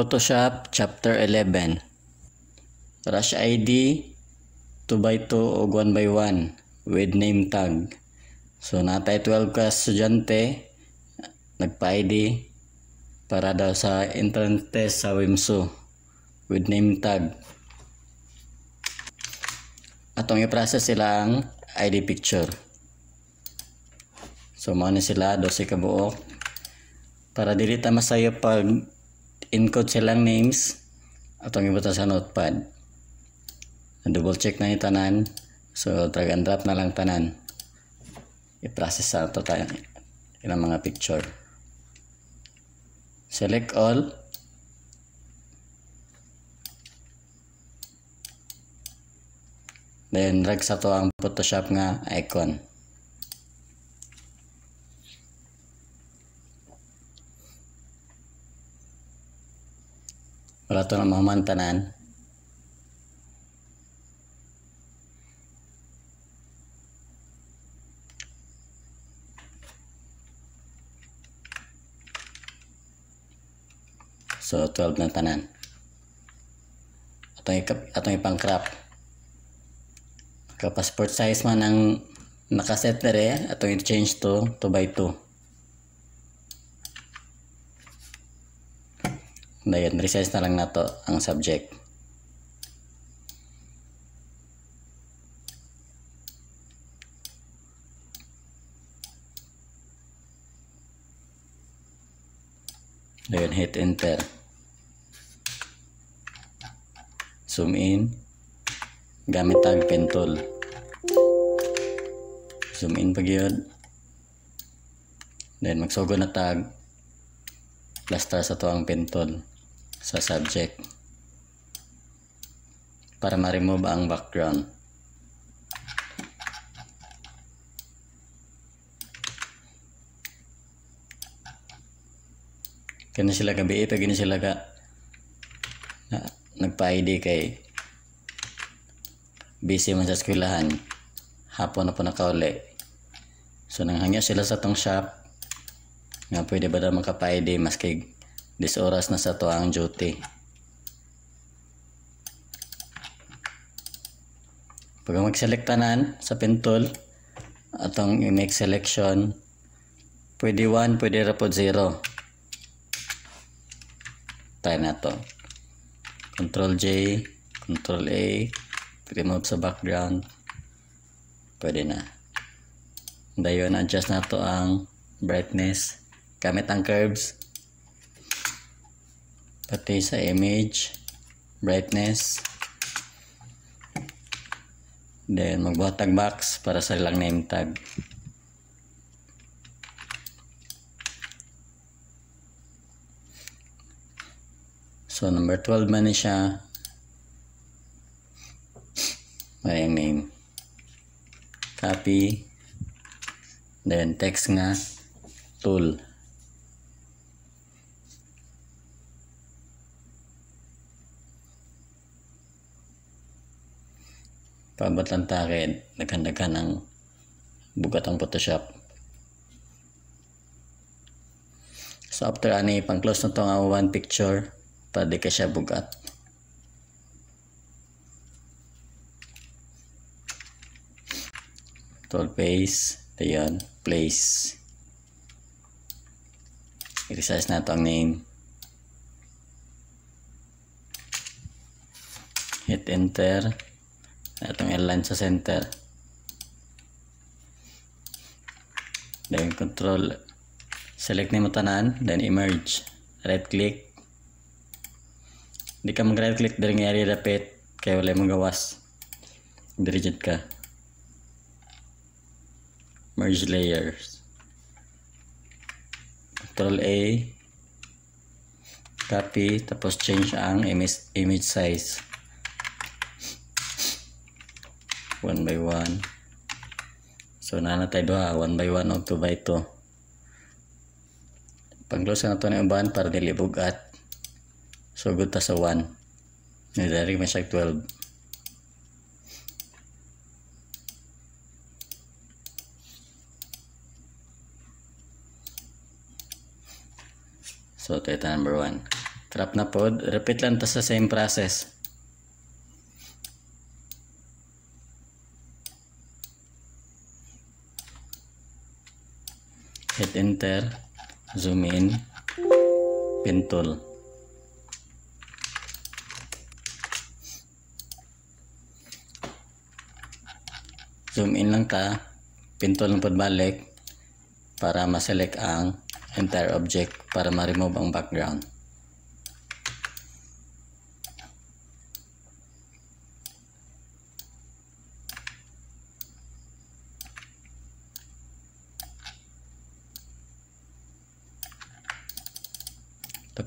Photoshop Chapter 11 Rush ID 2x2 o 1x1 with name tag. So natay 12 ka estudyante nagpa-ID para daw sa entrance test sa WIMSU with name tag. Atong i-process sila ang ID picture. So mao sila 12 ka buok para dili ta masayo pag encode silang names atong ibuta sa notepad. Double check na ni tanan. So drag and drop na lang tanan. I-process sa to tayo ilang mga picture. Select all. Then drag sa to ang Photoshop nga icon. Wala to na mamantanan. So 12 na tanan. Atong atong ipang crop. Ka passport size man ang nakaset dere atong i-change to 2 by 2. Dayon resize na lang nato ang subject. Dayon hit enter. Zoom in. Gamit tag pen tool. Zoom in pag yun. Then magsugo na tag. Plaster sa to ang pen tool sa subject para ma-remove ang background. Kani sila gabi pag gini sila ka na, nagpa-ID kay busy man sa eskwelahan. Hapon na po nakauli. So nanghangya sila sa tong shop nga pwede ba daw makapa-ID maski dis oras na sa to ang duty. Pag mag-select tanan sa pen tool, atong i-make selection, pwede 1, pwede ra po 0. Tayo na to. Control J, Control A, remove sa background. Pwede na. Dayon, adjust na to ang brightness. Gamit ang curves pati sa image brightness. Then magbuhat tag box para sa ilang name tag. So number 12 man siya? May name. Copy. Then text nga. Tool pabatlan takin naghandagan ng bugat ang photoshop. So after ani pang close na to nga one picture pwede ka siya bugat. Tool face dayon place. I-resize na to ang name. Hit enter itong align sa center. Then control select ni mo tanan then emerge. Right click. Di ka mag right click dari nga area dapit kaya wala mong gawas. Dirigid ka. Merge layers. Control A. Copy. Tapos change ang image size 1 by 1 so nana tayo duha 1 by 1 o 2 by 2 pang close na ito na uban para dili bugat. So good ta sa 1 nidari may siya 12 so ito number 1 crop na pod. Repeat lang ta sa same process hit enter zoom in. Pen tool zoom in lang ta pen tool lang balik para ma-select ang entire object para ma-remove ang background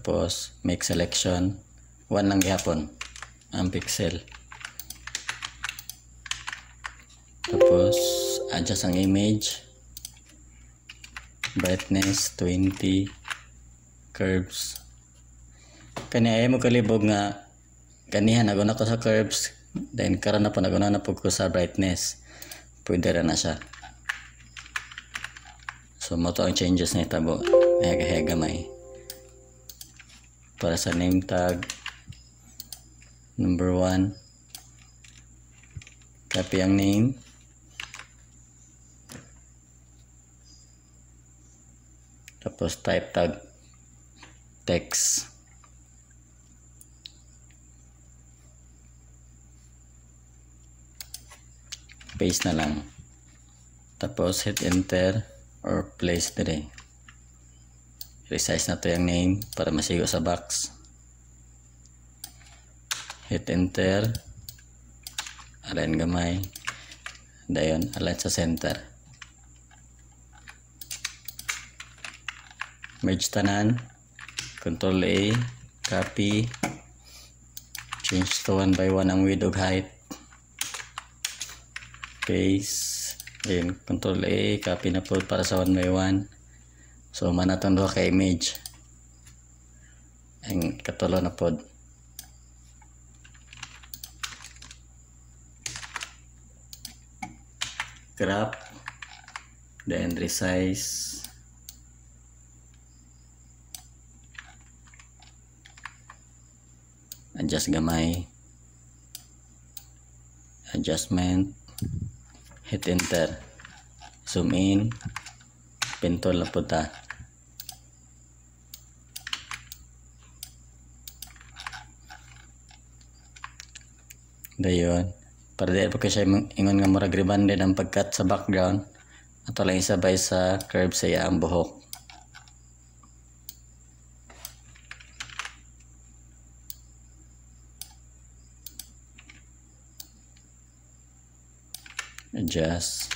Tapos, make selection. One lang gihapon ang pixel. Tapos, adjust ang image. Brightness, 20. Curves. Kani ay mo kalibog nga kanihan naguna ko sa curves. Then karon na po naguna na po ko sa brightness. Pwede ra na siya. So, mo to ang changes na itabo. Hega-hega may para sa name tag. Number 1 copy ang name. Tapos type tag text. Paste na lang. Tapos hit enter or place dire resize na to yung name para masigo sa box. Hit enter. Align gamay. Dayon align sa center. Merge tanan. Control A copy. Change to 1 by 1 ang width ug height. Paste then control A copy na po para sa 1 by 1 So manatong duha ka image. Ang katulo na pod. Crop then resize adjust gamay. Adjustment. Hit enter. Zoom in. Pintol na puta dayon. Para pa siya ingon nga murag rebanded ang pagkat sa background ato lang isabay sa curve sa iyang buhok. Adjust.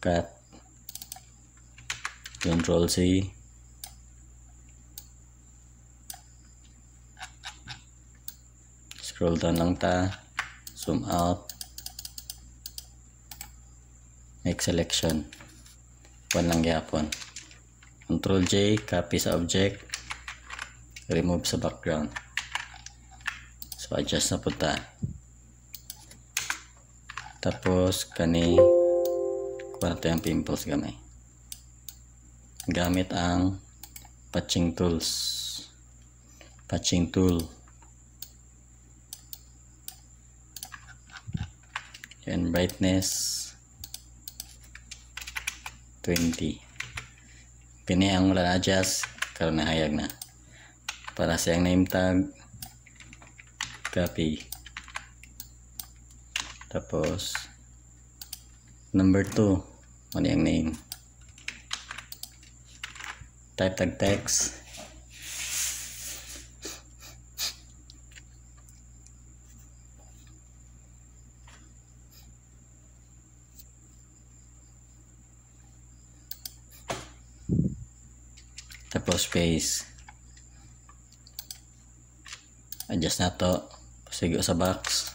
Cut. Control C scroll down lang ta. Zoom out. Make selection. One lang yapon. Control J copy sa object. Remove sa background. So adjust na po ta. Tapos kani natin ang pimples gamay. Gamit ang patching tools. Patching tool and brightness 20 pini ang wala na adjust karon nahayag na. Para sa name tag copy. Tapos number 2 ano yung name? Type tag text tapos space adjust na to. Pasigo sa box.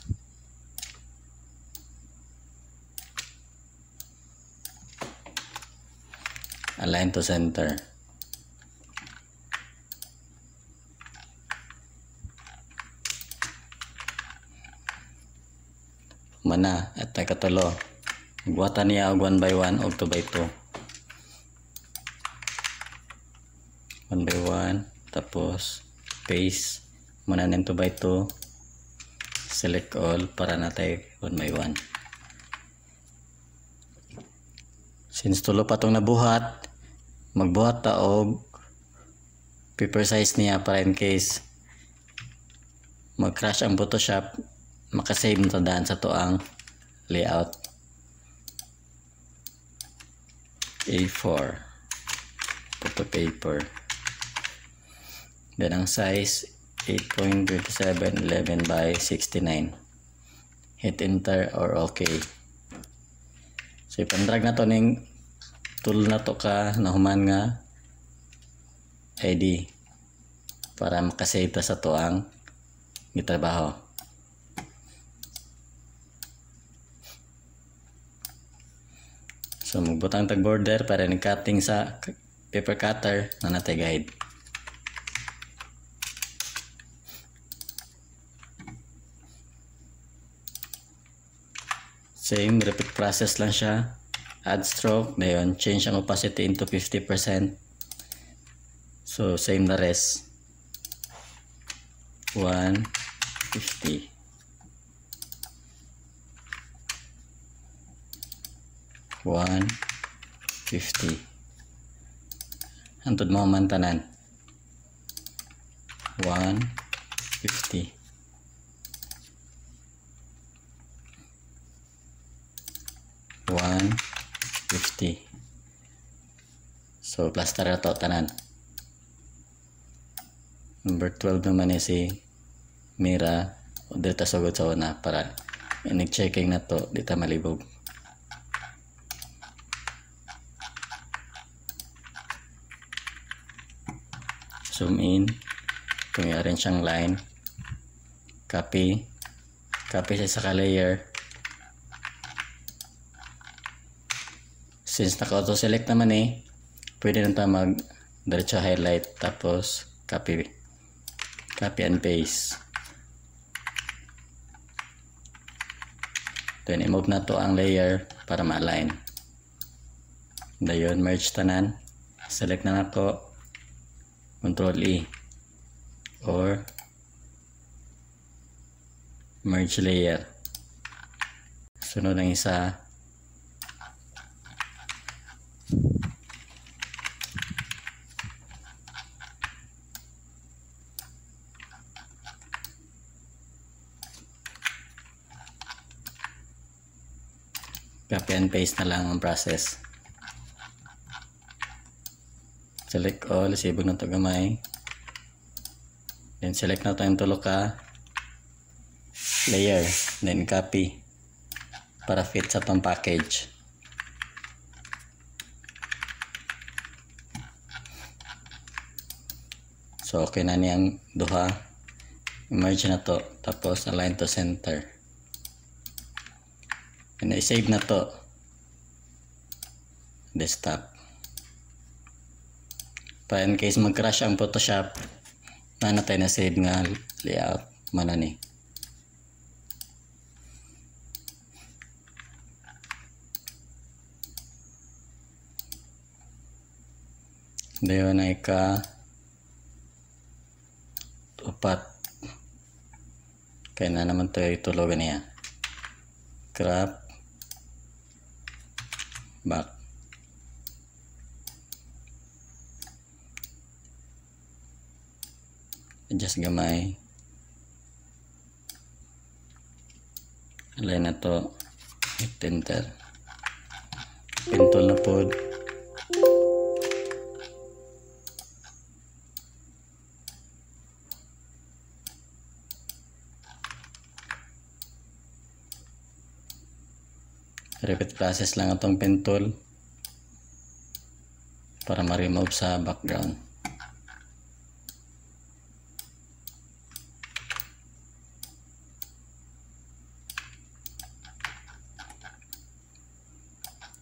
Align to center. Mana at katulo buhatan niya og 1 by 1 o 2 by 2 1 by 1 tapos paste. Muna ng 2 by 2 select all para natay 1 by 1 since tulo pa tong nabuhat magbuhat ta og paper size niya para in case mag crash ang photoshop makasave na tandaan sa to ang layout A4 photo paper then ang size 8.27 11 by 69 hit enter or okay. So ipandrag na to ning tool na to ka nahuman nga ID para makasave ta sa to ang gitrabaho. So magbutang tag border para ni cutting sa paper cutter na natay guide. Same repeat process lang siya. Add stroke, ngayon change ang opacity into 50%. So same na rest. 150. 150 antod mo man tanan 150 150 so plaster na to tanan. Number 12 naman eh si Mira. Dito sugod sa una para inig-checking na to dito malibog. Zoom in. Kung i siyang line. Copy. Copy sa saka layer since naka auto select naman eh pwede na tayo mag diretso highlight tapos copy copy and paste. Then i-move na to ang layer para ma-align. Dayon merge tanan. Select na nako Control E. Or merge layer. Sunod ang isa copy and paste na lang ang process. Select all sibog na to gamay then select na to yung tulo ka. Layer then copy. Para fit sa tong package so okay na niyang duha. Merge na to. Tapos align to center. And i-save na to. Desktop. Pa in case mag-crash ang Photoshop na natay na save nga layout. Mana ni. Dayon ay ka upat kaya na naman tayo itulogan niya crop back. Adjust gamay. Align na to. Hit enter pintol na pod repeat process lang itong pintol para ma-remove sa background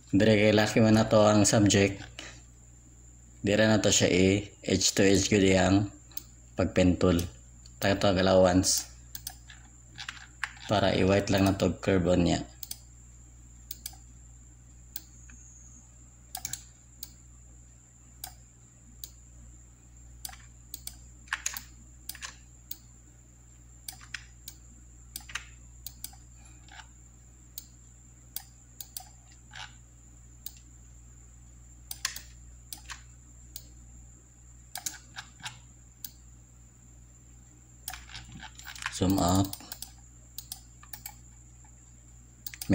Dire kay laki man na to ang subject. Dire na to siya i edge to edge gud yang pagpentol. Tayo to allowance. Para i-white lang na to curve on niya. zoom out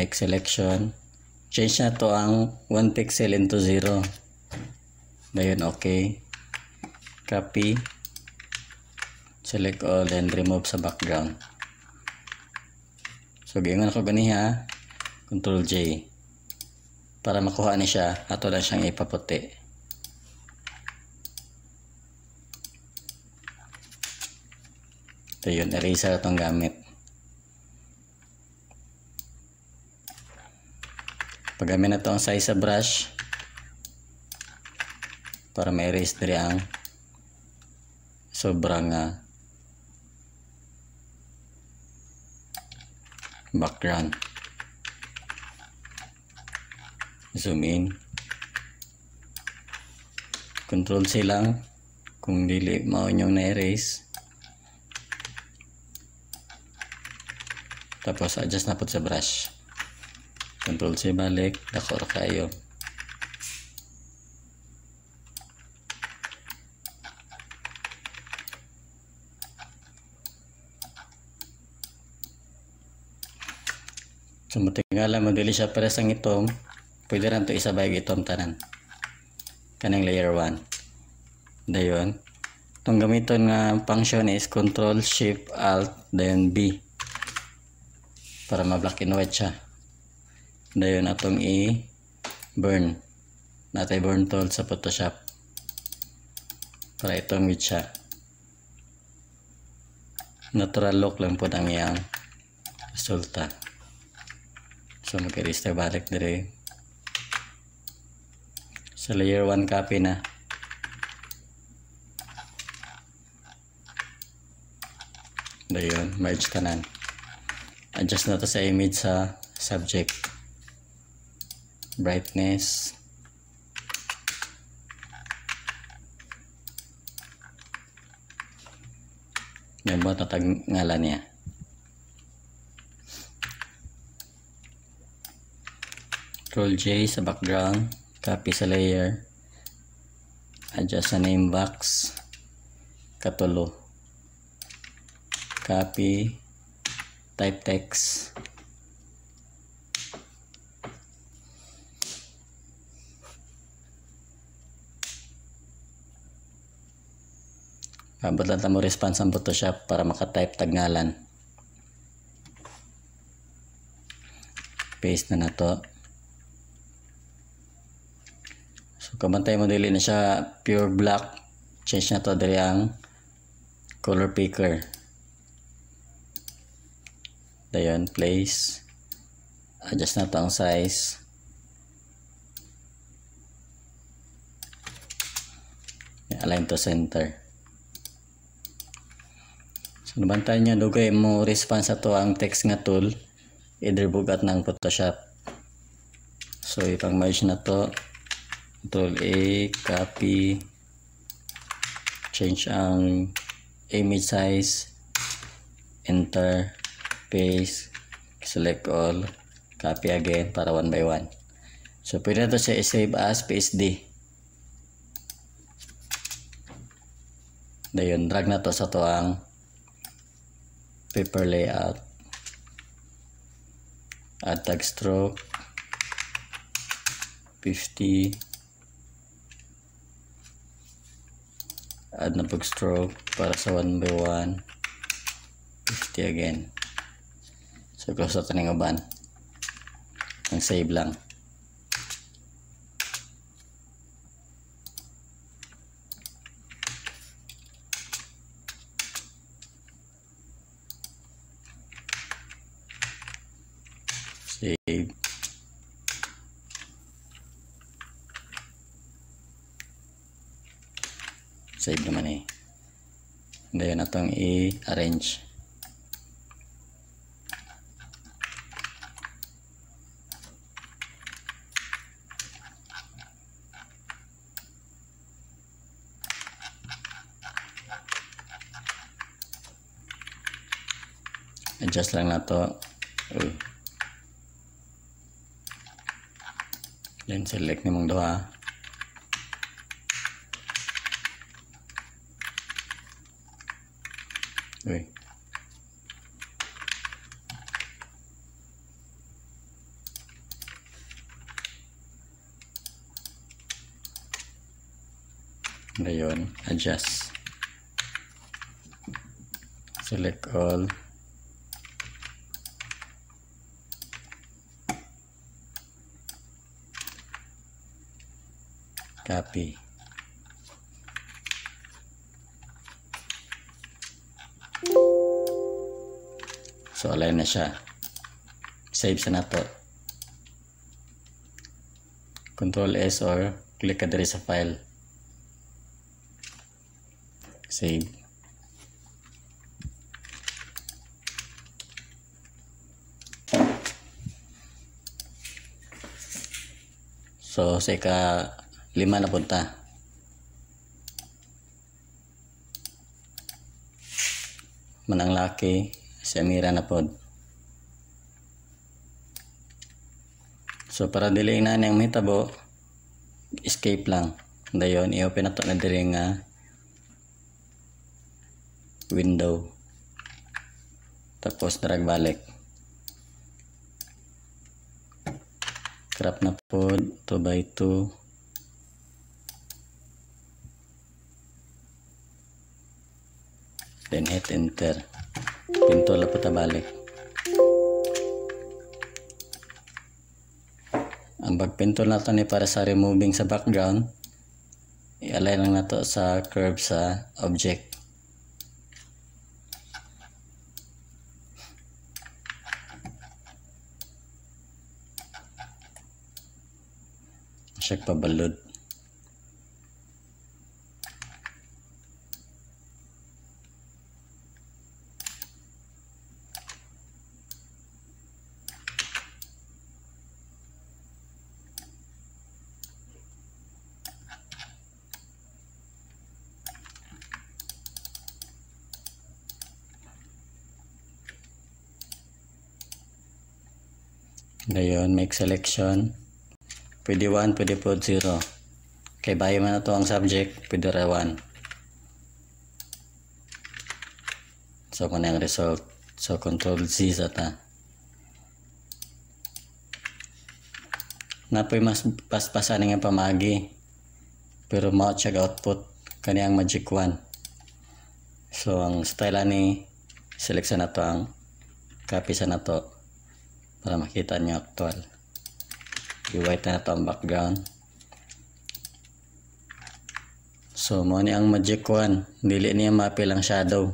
make selection change na to ang 1 pixel into 0 ngayon okay. Copy. Select all and remove sa background. So ganyan ako ganiha control J. Para makuha ni siya ato lang siyang ipaputi. Ito yun eraser itong gamit paggamit na ito ang size sa brush para ma-erase diri ang sobrang uh, background. Zoom in. Control C lang. Kung dili mao inyong na-erase. Tapos adjust na po sa brush control C balik dako ra kayo So matingala mo dili siya para sang itom. Pwede ran to isabay itom tanan. Kanang layer 1. Dayon. Itong gamiton nga function is control shift alt then B. Para ma-black and white siya. Dayon atong i burn. Natay burn tool sa Photoshop. Para itong with siya. Natural look lang po ang iyang resulta. So mag-erase balik dire. Sa layer 1 copy na. Dayon, merge tanan. Adjust na to sa image sa subject. Brightness. Yan mo tatag ngalan niya. Control J sa background, copy sa layer, adjust sa name box, katulo, copy, type text, Lang mo response ang Photoshop para makatype tag ngalan. Paste na na to. So kabantay mo dili na siya pure black. Change na to diri ang color picker. Dayon, place. Adjust na to ang size. Align to center. So nabantayan niya dugay mo response ato ang text nga tool. Either bugat ng Photoshop. So ipang merge na to. Control A, copy, change ang image size, enter, paste, select all, copy again para one by one. So pwede na to siya i-save as PSD. Dayon, drag na to sa to ang paper layout. Add tag stroke, 50, add na pag stroke para sa 1 by 1 50 again. So close na taning uban. Ang save lang save save naman eh. Ngayon na itong i-arrange. Adjust lang na to. Uy. then select nimong duha Uy. Ngayon, adjust. Select all. Copy. So, align na siya. Save sa nato. Control S or click ka diri sa file. Save. So, sa ika lima na punta. Manang laki, si Amira na pod. So, para dili na niyang mahitabo, escape lang. Dayon, i-open na to na nga window. Tapos, drag balik. Crop na pod, 2 by 2. Then hit enter. Pinto lang po balik. Ang pagpinto nato ni para sa removing sa background, i-align lang nato sa curve sa object. Siya pabalod. Ngayon, make selection. Pwede 1, pwede po 0. Kay bahay man na to ang subject, pwede ra 1. So, kung ang result. So, control Z sa ta. Napoy mas paspasan nga pamagi. Pero mao check output kaniyang magic 1. So, ang style ni select sa na to ang copy sa na to para makita nyo actual. I-white na ito ang background. So mo ni ang magic one dili niya mapil ang shadow.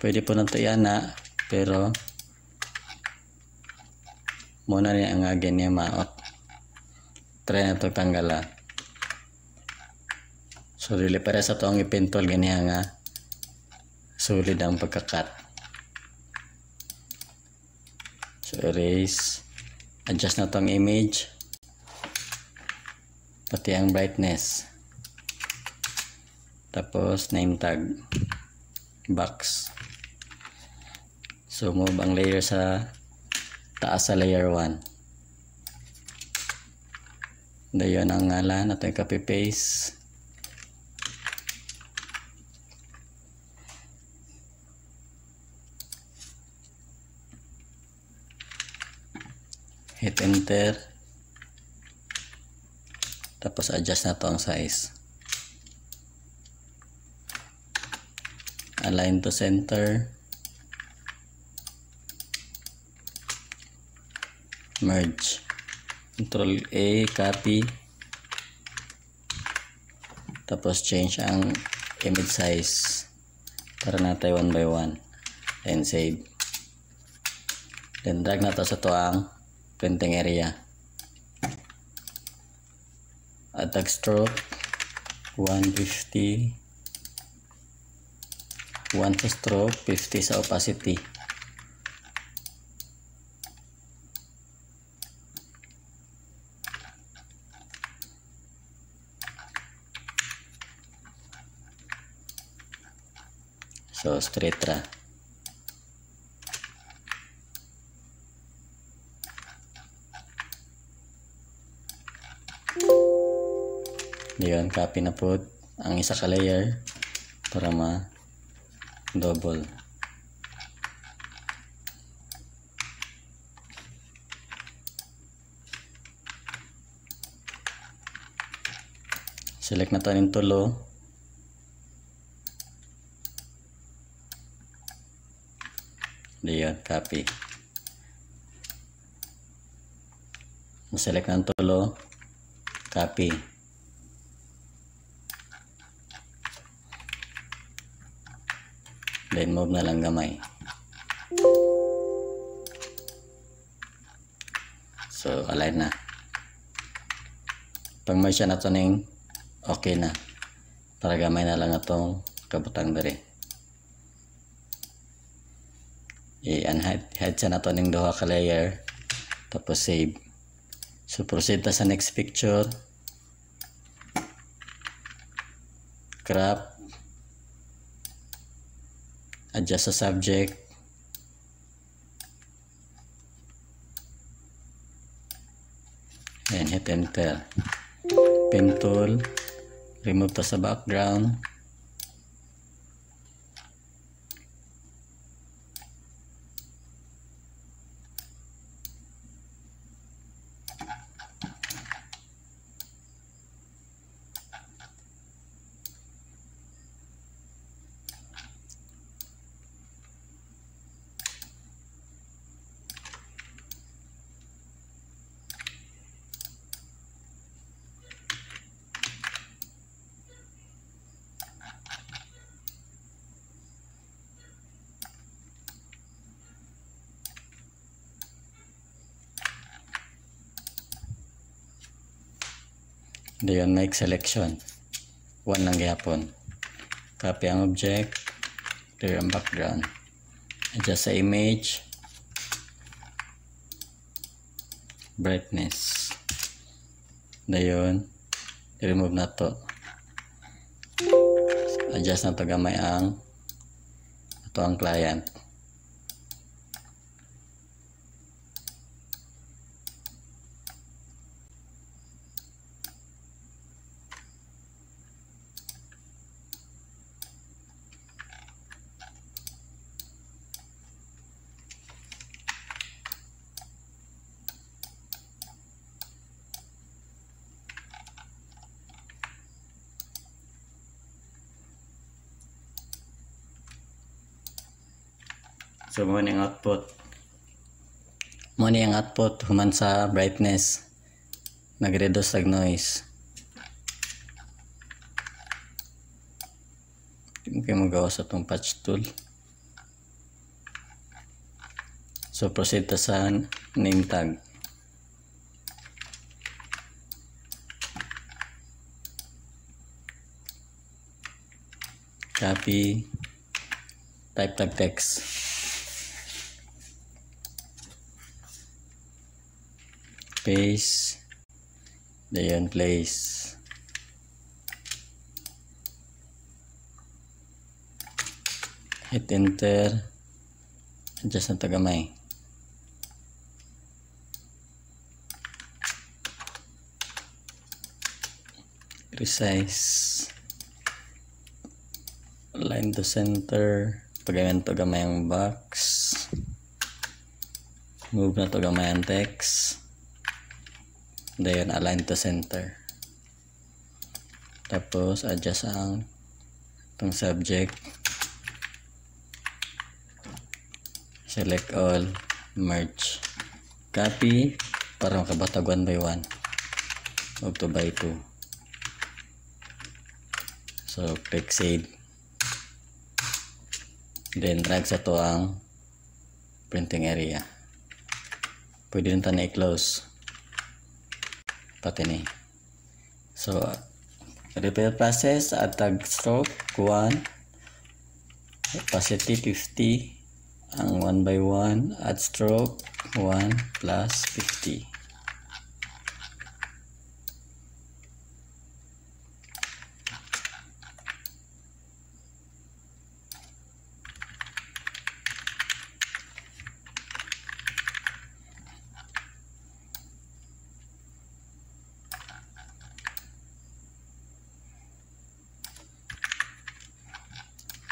Pwede po na ito yana pero muna niya ang agin niya maot. Try na ito tanggala so dili para sa ito ang ipintol ganyan nga sulit ang pagkakat So erase. Adjust na tong image. Pati ang brightness. Tapos name tag. Box. So move ang layer sa taas sa layer 1. Dayon ang ngalan. Ito yung copy hit enter. Tapos adjust na to ang size. Align to center. Merge. Control A copy. Tapos change ang image size. Para natay one by one. And save. Then drag na to sa to ang printing area. Attack stroke. 150 1 sa stroke 50 sa opacity. So straight So copy na po ang isa ka layer para ma double. Select na tayo ng tulo. Oh. Ayan, copy. Select na ang tulo. Oh. Copy. Then move na lang gamay. So, align na. Pag may siya na to ning okay na. Para gamay na lang itong kabutang dari. I-unhide siya na to ning duha ka layer. Tapos save. So, proceed ta sa next picture. Crop. Adjust sa subject. and hit enter. Pen tool remove to sa background Dayon make selection. One lang gihapon. Copy ang object. Clear ang background. Adjust sa image. Brightness. Dayon. I-remove na to. Adjust na to gamay ang ito ang client. So, mo ang output. Mo ang output human sa brightness. Nag-reduce sa noise. Hindi mo kayo magawa sa itong patch tool. So, proceed ta sa name tag. Copy. Type tag text. Paste. Dayon place. Hit enter. Adjust na tagamay. Resize. Align to center. Pagayan to gamay ang box. Move na to gamay ang text. Dayon align to center. Tapos adjust ang itong subject. Select all, merge. Copy para makabatag one by one. O 2 by 2. So click save. Then drag sa to ang printing area. Pwede rin tayo i-close pati ni. So repair process at tag stroke 1 opacity 50 ang 1 by 1 add stroke 1 plus 50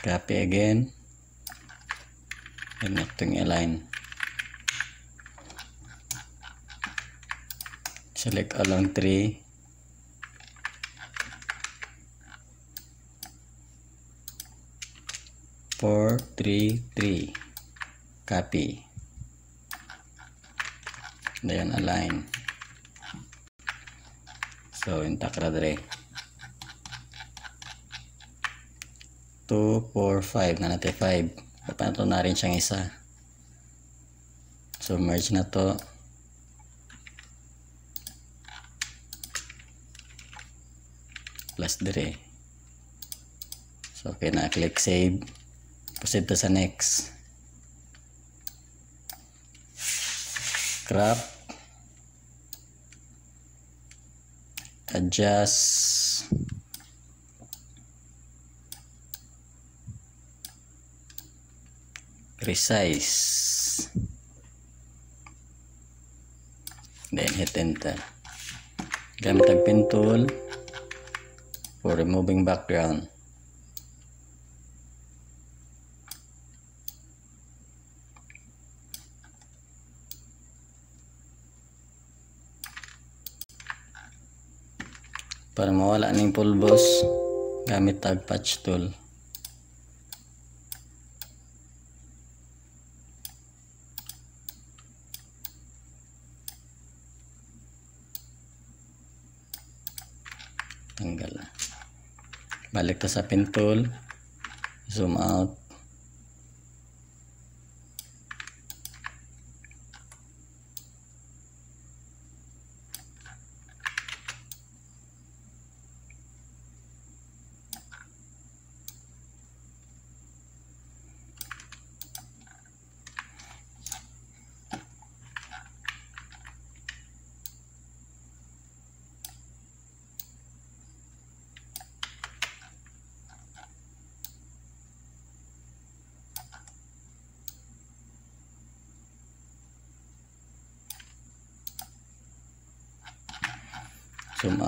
copy again. And nating align select along tree four three three. Copy. Dayon align. So intak ra 2, 4, 5 na natin 5 papanto na rin siyang isa. So merge na to. Plus dire. So okay na click save. Proceed to sa next. Crop. Adjust resize then hit enter. Gamit ang pen tool for removing background. Para mawala ng pulbos gamit tag patch tool balik ta sa pin tool zoom out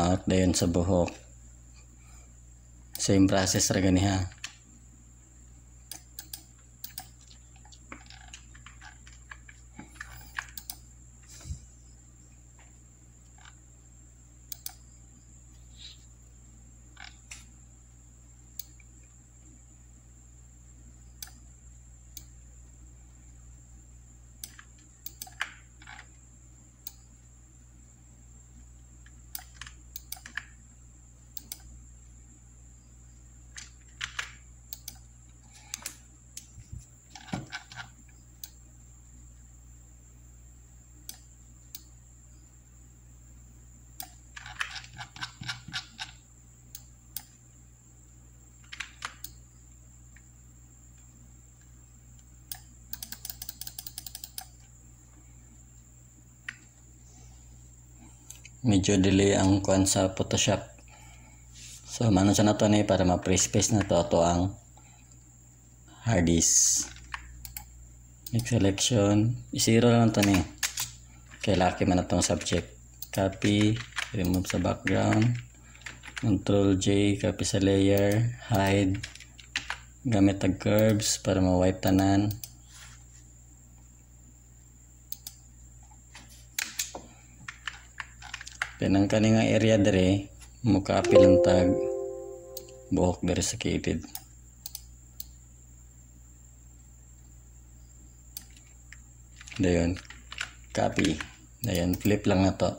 out dayon sa buhok. Same process ra gani medyo delay ang kuan sa Photoshop. So mano sa nato ni para ma-pre-space na to ato ang hard disk. Next selection. I-zero lang to ni. Kay laki man atong subject. Copy remove sa background. Control J copy sa layer. Hide. Gamit tag curves para ma-wipe tanan Pinang kaning area dere mukapi lang tag buhok dere sa kilid. Dayon. Copy. Dayon flip lang na to.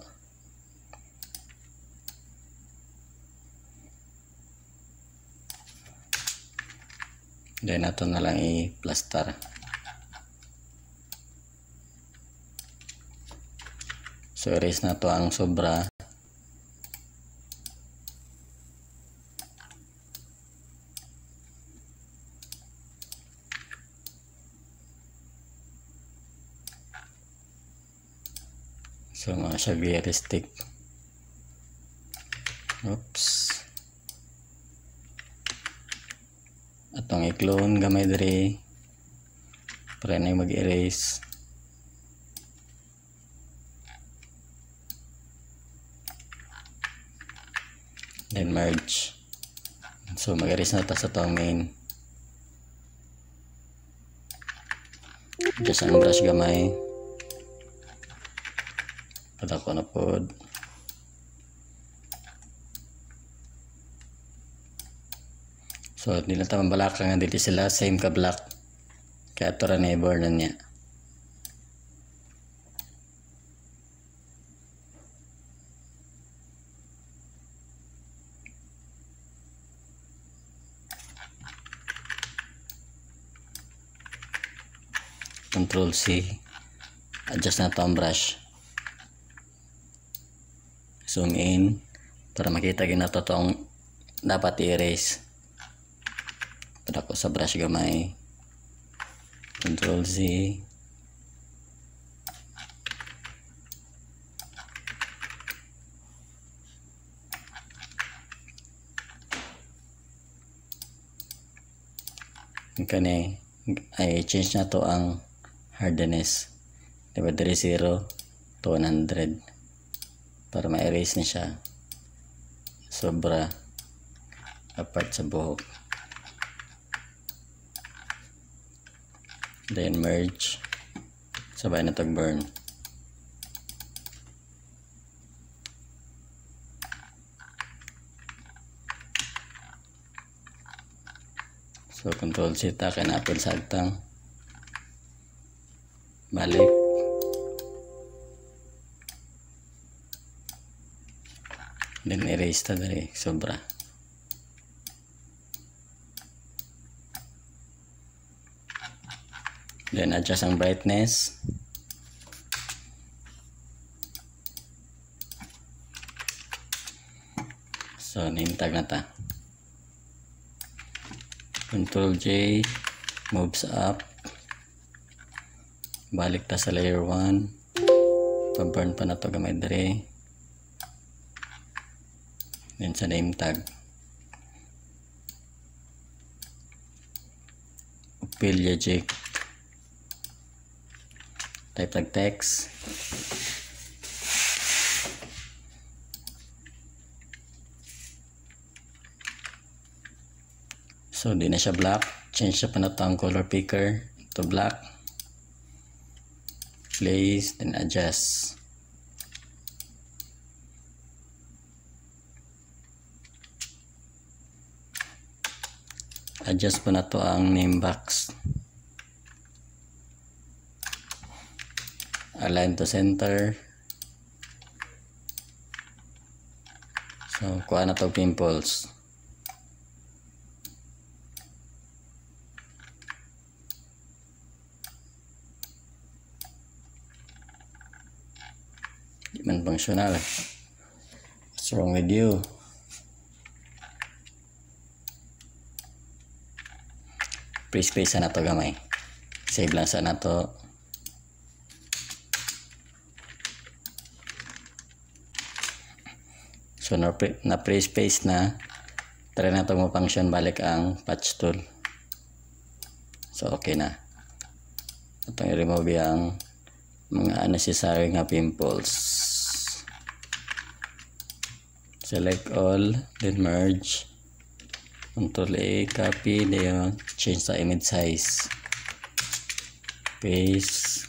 Dayon nato na lang i-plaster. So erase na to ang sobra. So mga glare stick. Oops. Atong i-clone gamay diri para na mag-erase. then merge so mag-erase na ta sa itong main just ang brush gamay padako na pod so nila tamang balak lang dito sila. Same ka black kaya ito ra neighbor na niya. Control C. Adjust na to ang brush zoom in para makita gina to tong dapat i-erase. Para ko sa brush gamay. Control Z. Kani ay change na to ang hardness. Diba 30 to 100 para ma-erase na siya sobra apart sa buhok then merge sabay na tag burn So, control C ta kay napil sa agtang. Balik. Then erase ta dali sobra. Then adjust ang brightness. So, nintag na ta. Control J moves up balik ta sa layer 1 pa-burn pa na to gamay dere then sa name tag Ophelia Jake type tag text So, di na siya black. Change siya pa na ang color picker to black. Place, then adjust. Adjust po na to ang name box. Align to center. So, kuha na to pimples. Di man functional. What's wrong with you? Pre-space na to gamay. Save lang sa na to. So na, pre, na pre-space na try na mo function balik ang patch tool. So okay na. Itong i-remove yung mga unnecessary nga pimples select all then merge control A copy. Then change the image size. Paste.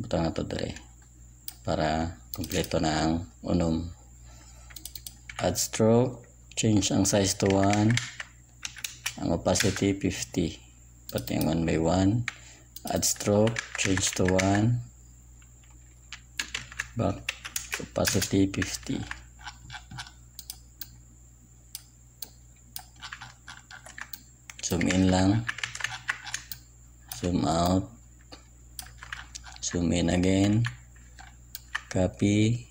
Butang na to dere para kompleto na ang unom add stroke. Change ang size to 1 ang opacity 50 pati ang 1 by 1 add stroke. Change to 1 back. Opacity 50 zoom in lang. Zoom out. Zoom in again. Copy.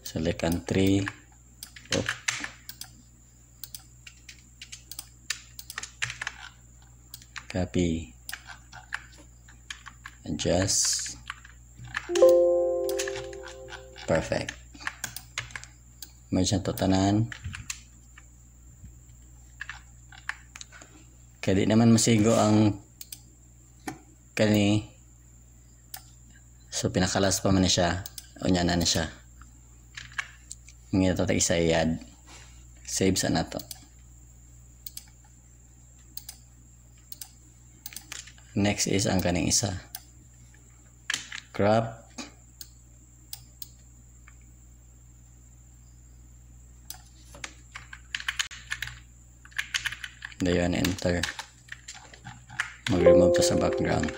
Select country copy adjust perfect. Merge na to tanan kaya di naman masigo ang kani. So pinakalas pa man na siya. O niya na na siya. Ngayon ito isa i-add. Save sa na to. Next is ang kaning isa crop Dayan, enter. Mag-remove to sa background.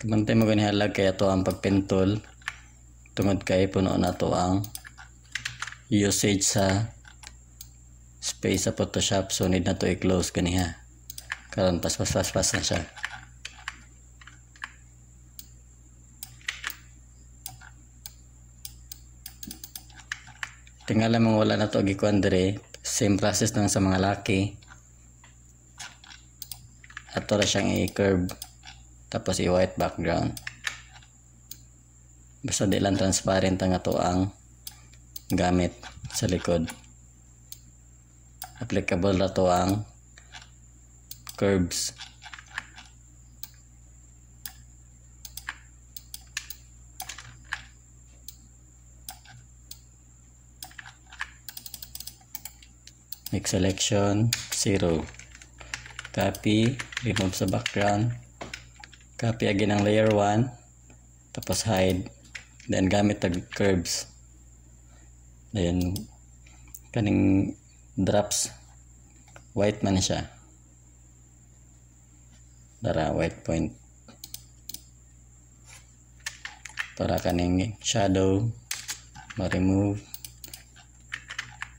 Kabantay mo ganyan halag kaya to ang pagpintol. Tungod kay puno na to ang usage sa space sa Photoshop. So need na to i-close gani ha karon pas pas pas pas na siya. Tingala mong wala na to gikuan same process lang sa mga laki. Ato ra siyang i-curve. Tapos i-white background. Basta di lang transparent ang ato ang gamit sa likod. Applicable na to ang curves. Make selection 0 copy remove sa background. Copy again ang layer 1 tapos hide. Then gamit tag curves then kaning drops. White man siya. Para white point. Para kaning shadow. Ma-remove.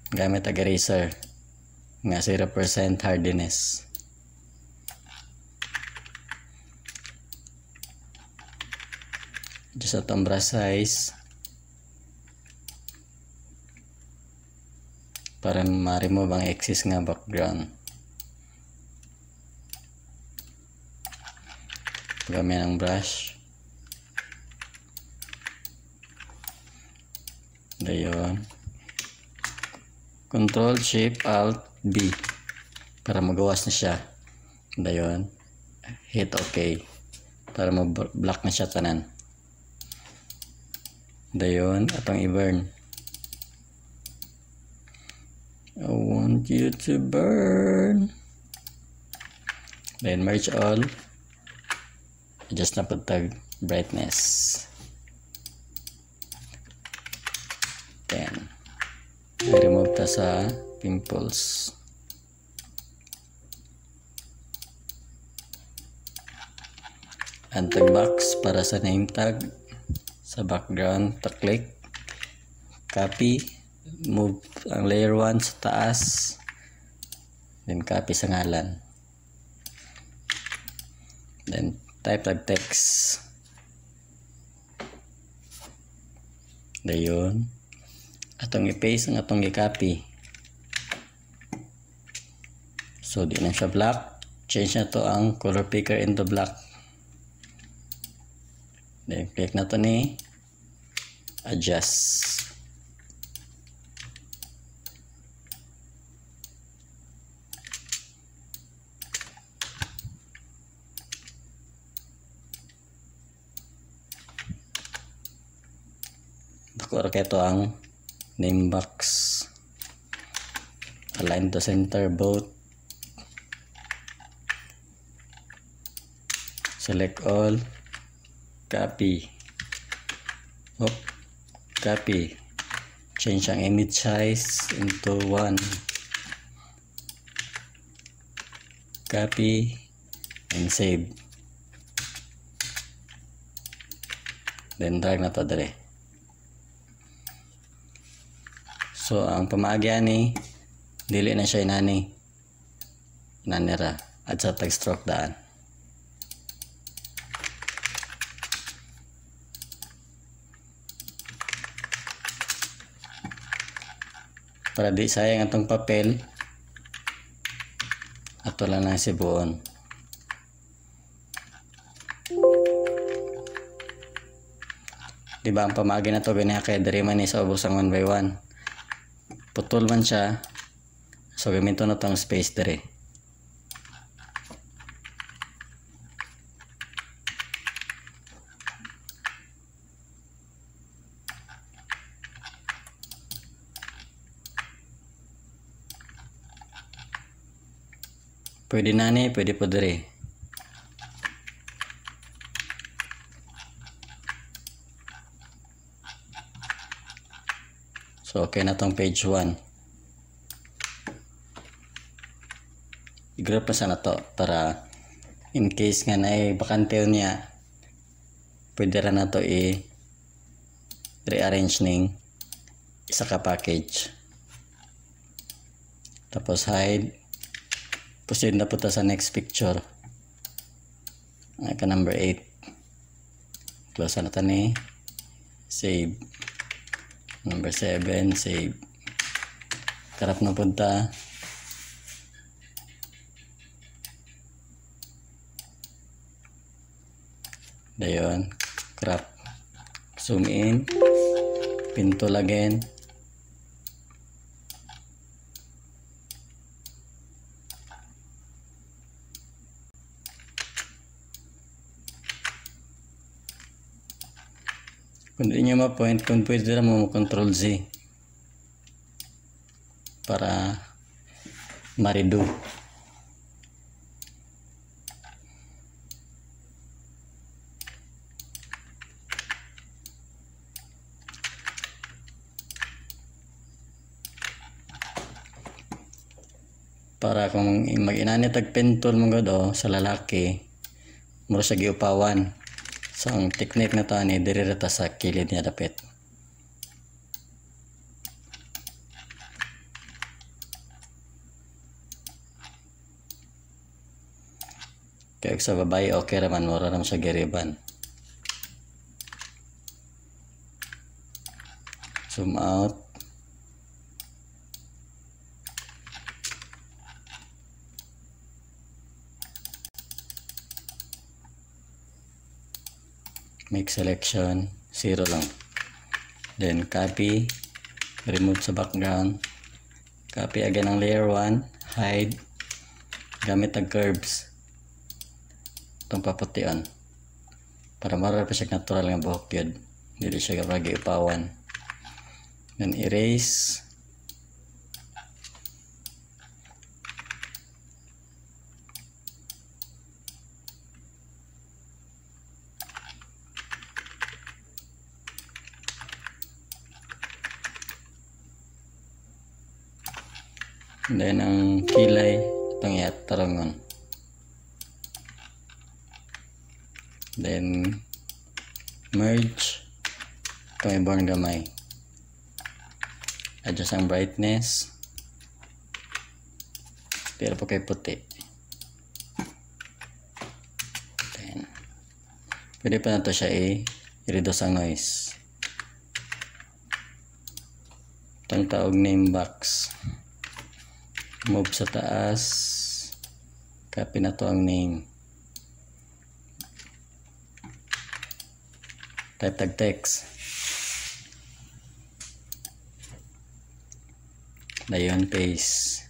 Gamit tag eraser. Nga 0% hardiness. Just atong brush size para ma-remove ang excess nga background. Gamit ang brush. Dayon. Control shift alt B. Para magawas na siya. Dayon. Hit OK. Para mag-block na siya tanan. Dayon. Atong i-burn I want you to burn. Then merge all adjust na pagtag brightness. Then i-remove ta sa pimples. And tag box para sa name tag. Sa background ta click. Copy move ang layer 1 sa taas. Then copy sa ngalan. Then type tag text. Dayon. Atong i-paste ang atong i-copy. So di na siya black. Change na to ang color picker into black. Then click na to ni adjust Bako kay to ang name box. Align to center both. Select all. Copy. Oh, copy. Change ang image size into 1 copy and save. Then drag na to dire So, ang pamaagya ni, dili na siya inani. Inanira. At sa tag-stroke daan. Para di sayang atong papel, ato lang na sibuon. Diba ang pamagi na to ganyan kay dari man ni sa ubos ang 1 by 1 putol man siya. So gamito na tong space dire pwede na ni pwede po dire So, okay na tong page 1. I-group na sana to para in case nga na bakante niya pwede ra na to i rearrange ning isa ka package. Tapos hide. Proceed na po sa next picture. Ay ka number 8 close na ta ni save number 7 save karap na punta. Dayon crop zoom in. Pinto again kung di nyo ma-point kung pwede na mo control Z para marido para kung mag-inani tag pentol mo gado sa lalaki muro sa giupawan so ang technique na to ni ta sa kilid niya dapit. Kaya sa babae okay raman. Mura naman sa giriban. Zoom out make selection zero lang. Then copy remove sa background. Copy again ang layer 1 hide. Gamit ang curves. Itong paputian. Para marar pa siya natural nga buhok yun. Hindi siya kapag ipawan then erase then ang kilay itong yatarangon then merge. Itong ibang gamay. Adjust ang brightness. Pero po kay puti. Then pwede pa na to siya i-reduce ang noise. Itong taog name box move sa taas. Copy na to ang name. Type tag text. Dayon paste.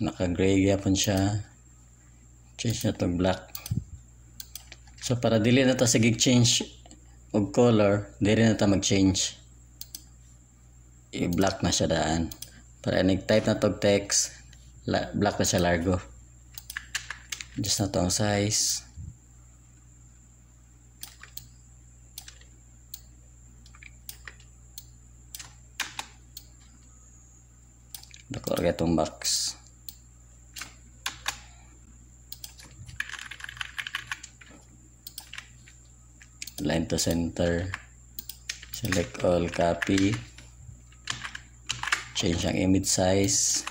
Naka gray gyapon siya. Change na to black. So para dili na ta sige change og color dili na ta mag change i-black na siya daan para nag-type na tog text. Black na siya largo. Just na to ang size. Dako ra itong box. Line to center. Select all copy change ang image size.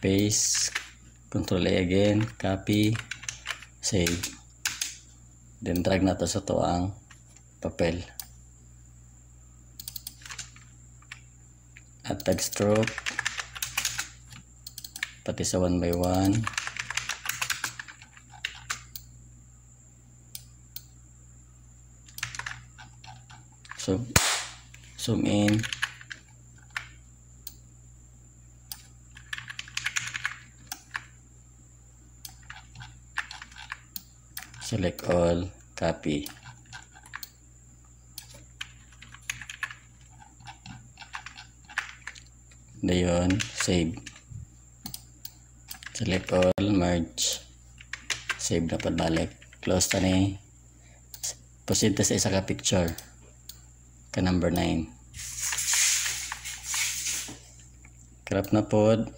Paste. Control A again. Copy. Save. Then drag na to sa to ang papel. At tag stroke. Pati sa 1 by 1 so zoom in select all copy. Dayon save. Select all merge. Save na pagbalik close ta ni. Proceed ta sa isa ka picture. Ka number 9 crop na pod.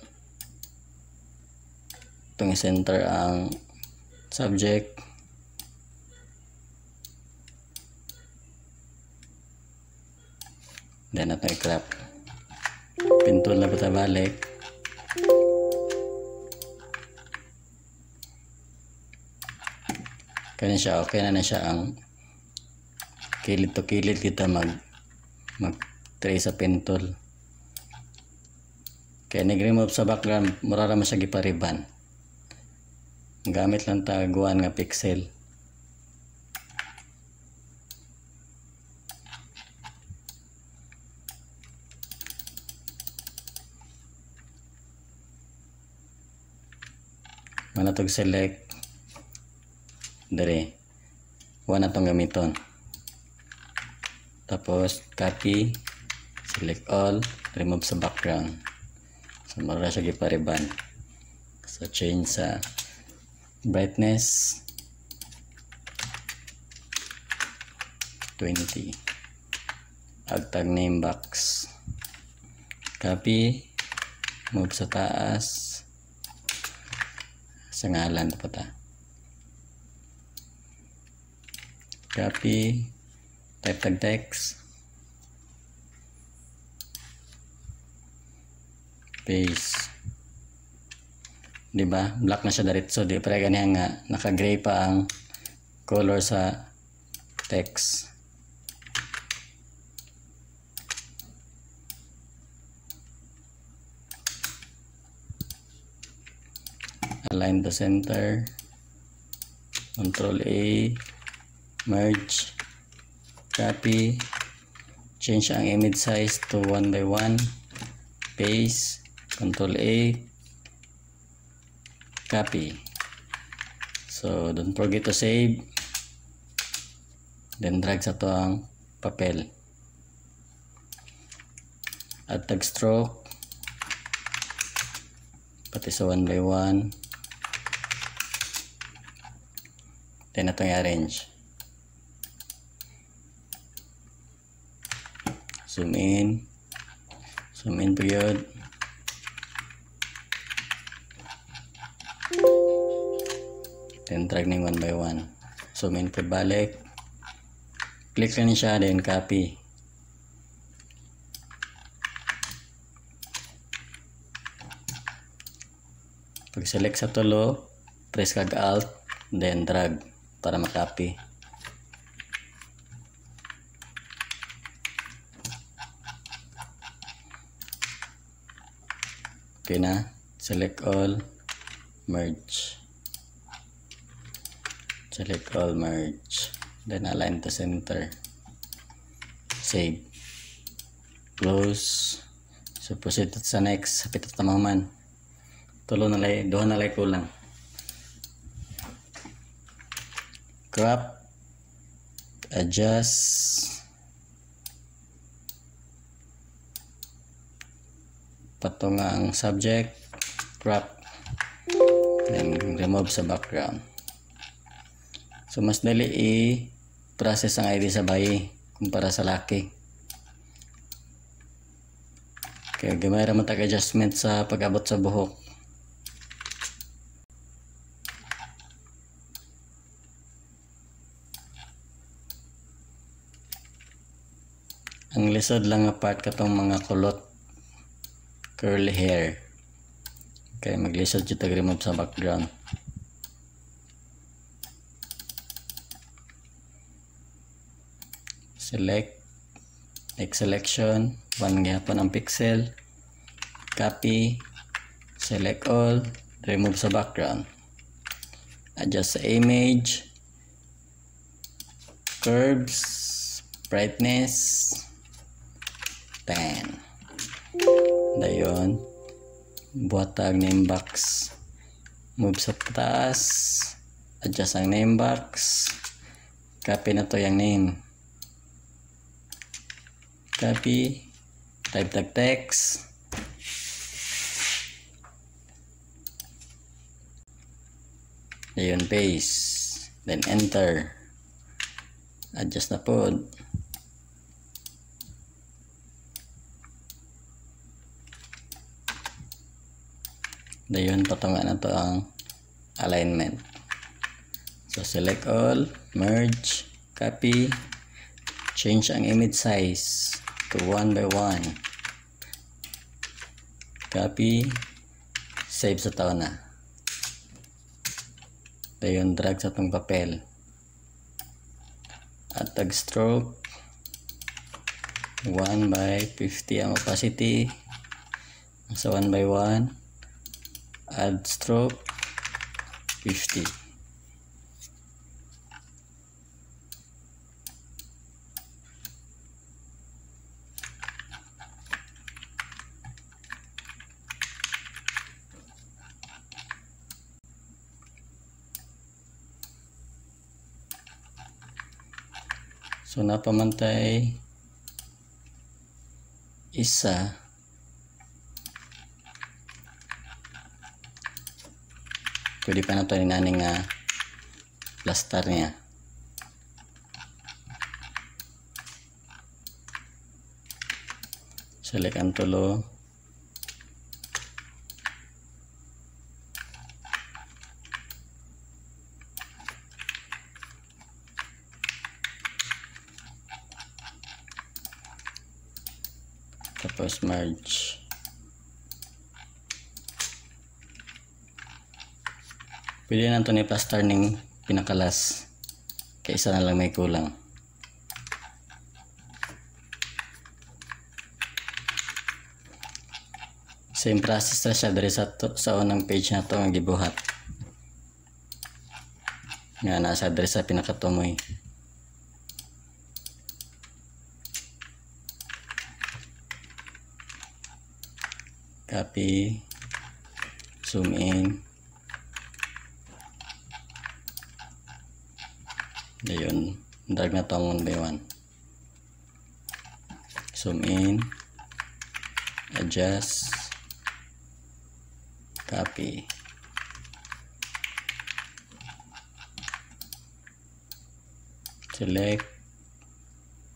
Itong center ang subject Then nato i-crop. Pintol na buta balik. Kaya siya, okay na na siya ang kilid to kilid kita mag mag tray sa pintol. Kaya nag-remove sa background, mura naman siya gipariban. Gamit lang taguan nga pixel. Manatog select Dere. Wala na itong gamiton. Tapos, copy, select all, remove sa background. So, mara siya gipariban. So, change sa brightness 20. Agtag name box. Copy, move sa taas. Sa ngalan pa ta. copy type tag text paste di ba black na siya diretso di pa ganyan nga. Naka gray pa ang color sa text align the center. Control A. Merge. Copy. Change ang image size to 1 by 1 paste. Control A. Copy. So don't forget to save. Then drag sa to ang papel. At tag stroke. Pati sa 1 by 1 then ito yung arrange zoom in. Zoom in period. Then drag ning one by one. Zoom in po balik. Click lang siya then copy. Pag select sa tulo press kag alt then drag para makopy Okay na. Select all. Merge. Select all. Merge. Then align to center. Save. Close. So proceed sa next. Sapit at tamaman. Tulo na lay. Doha na lay kulang. Crop. Adjust. patunga ang subject. Crop. Then remove sa background. So mas dali i-process ang ID sa bayi kumpara sa laki. Kaya gamay raman tag adjustment sa pag-abot sa buhok ang lisod lang nga part katong mga kulot. Curly hair. Kaya maglisod yung tag remove sa background. Select. Make selection. One gihapon ang pixel. Copy. Select all. Remove sa background. Adjust sa image. Curves. Brightness 10 dayon buhat tag name box. Move sa taas. Adjust ang name box. Copy na to yung name. Copy. Type tag text. Ayun paste. Then enter. Adjust na po dayon patunga na to ang alignment. So select all merge copy change ang image size to 1 by 1 copy save sa tao na. Dayon drag sa tong papel. At tag stroke 1 by 50 ang opacity. Sa 1 by 1 add stroke 50 So napamantay isa pwede pa na ito ninaning nga plaster niya. Select tulo tapos merge pwede na ito ni plaster ng pinakalas. Kaysa na lang may kulang. Same process na siya dari sa, to, sa unang page na to ang gibuhat. Nga nasa dari sa pinakatumoy. Copy. Zoom in ayun drag na to ang one by one zoom in. Adjust. Copy. Select.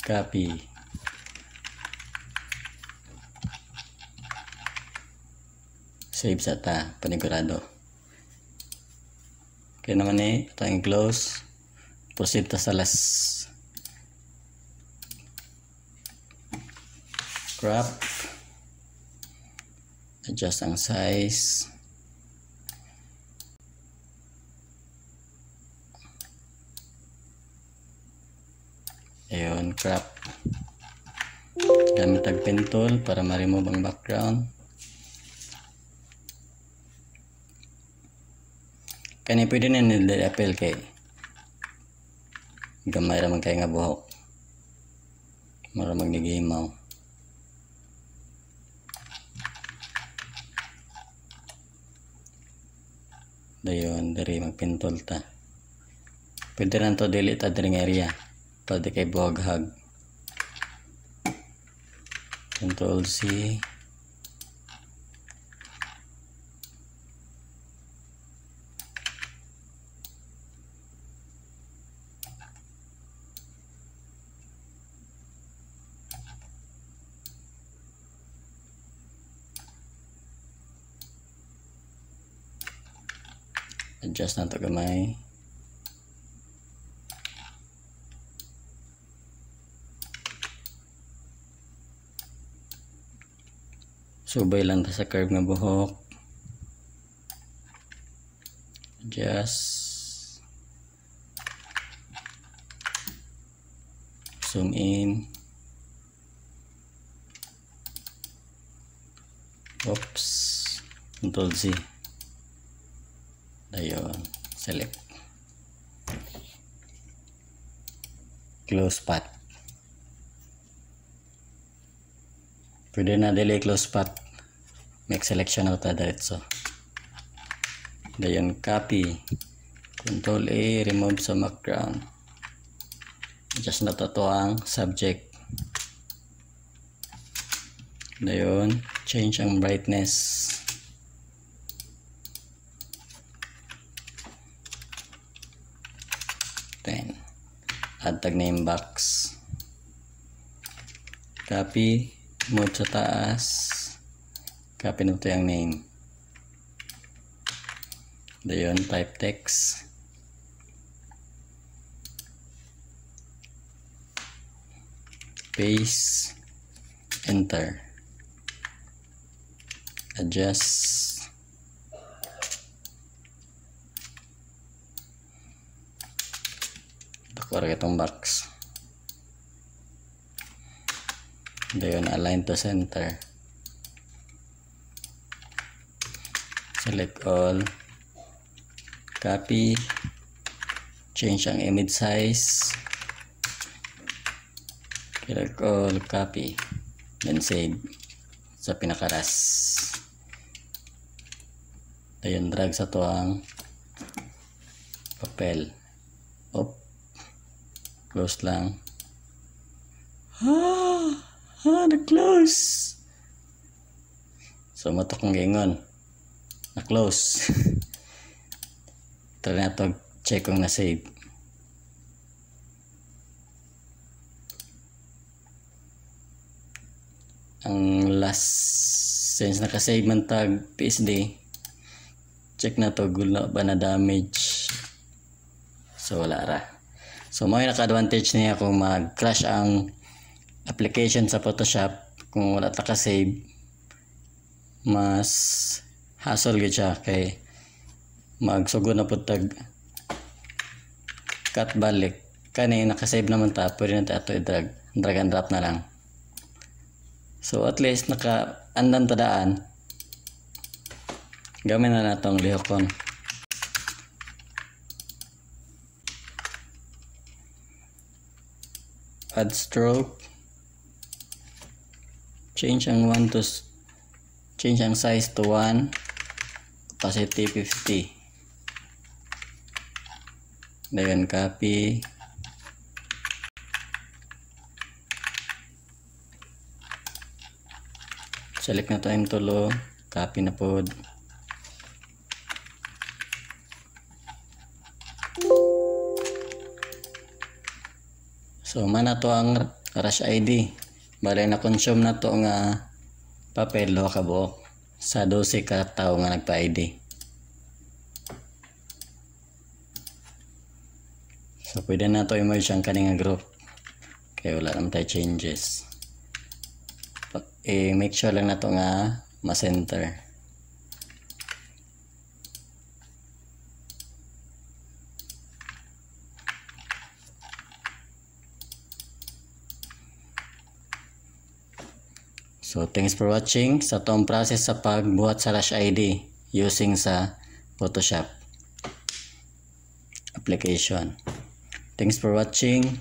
Copy. Save sa ta panigurado kaya naman eh ito ang close proceed ta sa last crop adjust ang size. Ayun crop gamit ang pen tool para ma-remove ang background. Kani pwede na nila apel kay gamay ra man kay nga buhok. Mara magnigimaw dayon diri magpintol ta. Pwede rin to dili ta diri area. Pwede kay buhaghag. Control C adjust na to gamay subay lang ta sa curve nga buhok. Adjust zoom in. Oops. Control Z ayun. Select. Close path. Pwede na dili close path. Make selection out ta diretso. Dayon copy. Control A remove sa background. Just na to ang subject. Dayon change ang brightness add tag name box. Copy move sa taas. Copy na ito yung name. Dayon type text. Paste. Enter. Adjust backward itong box. Then align to center. Select all. Copy. Change ang image size. Select all copy. Then save sa pinakaras. Ayun drag sa to ang papel. Op close lang. Ah, ah na-close. So matok ng gingon. Na-close. Try na to check kung na-save. Ang last since nakasave man tag PSD check na to gulo ba na damage? So wala ra so may naka-advantage niya kung mag-crash ang application sa Photoshop kung wala ta ka-save mas hassle gid siya kay magsugod na pud tag cut balik kani naka-save naman ta pwede na ta ato i-drag drag and drop na lang So at least naka andan tadaan. Gamit na natong lihokon. Add stroke. Change ang 1 to change ang size to 1 opacity 50 then copy. Select na tayong tulo. Copy na pod so mana to ang rush ID balay na consume na to nga papel lo ka buok sa 12 ka tao nga nagpa ID so pwede na to i-merge ang kaning group. Kaya wala naman tayo changes. Eh, make sure lang na to nga ma-center. So, thanks for watching sa tong process sa pagbuhat sa Rush ID using sa Photoshop application. Thanks for watching.